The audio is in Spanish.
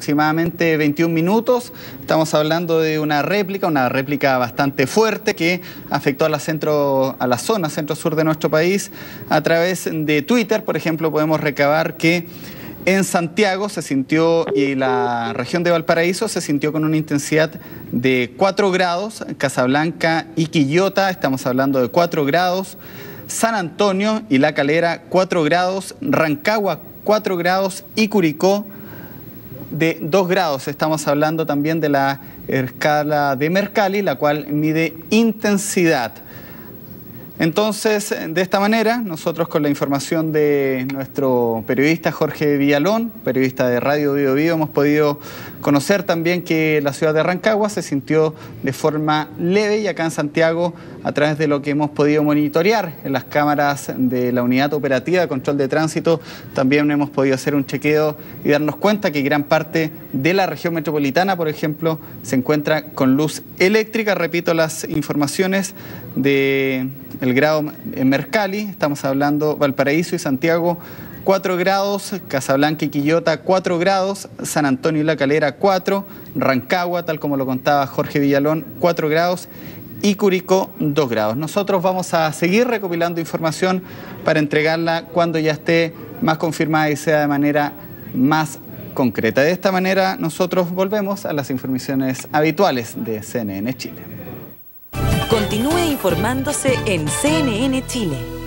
aproximadamente 21 minutos. Estamos hablando de una réplica, una réplica bastante fuerte que afectó a la, centro, a la zona centro-sur de nuestro país. A través de Twitter, por ejemplo, podemos recabar que en Santiago se sintió y la región de Valparaíso se sintió con una intensidad de 4 grados, Casablanca y Quillota, estamos hablando de 4 grados, San Antonio y La Calera 4 grados, Rancagua 4 grados y Curicó de 2 grados. Estamos hablando también de la escala de Mercalli, la cual mide intensidad. Entonces, de esta manera, nosotros con la información de nuestro periodista Jorge Villalón, periodista de Radio Bio Bio, hemos podido conocer también que la ciudad de Rancagua se sintió de forma leve y acá en Santiago, a través de lo que hemos podido monitorear en las cámaras de la Unidad Operativa de Control de Tránsito, también hemos podido hacer un chequeo y darnos cuenta que gran parte de la región metropolitana, por ejemplo, se encuentra con luz eléctrica. Repito las informaciones de el grado en Mercalli, estamos hablando Valparaíso y Santiago 4 grados, Casablanca y Quillota 4 grados, San Antonio y La Calera 4, Rancagua, tal como lo contaba Jorge Villalón, 4 grados y Curicó 2 grados. Nosotros vamos a seguir recopilando información para entregarla cuando ya esté más confirmada y sea de manera más concreta. De esta manera nosotros volvemos a las informaciones habituales de CNN Chile. Continúe informándose en CNN Chile.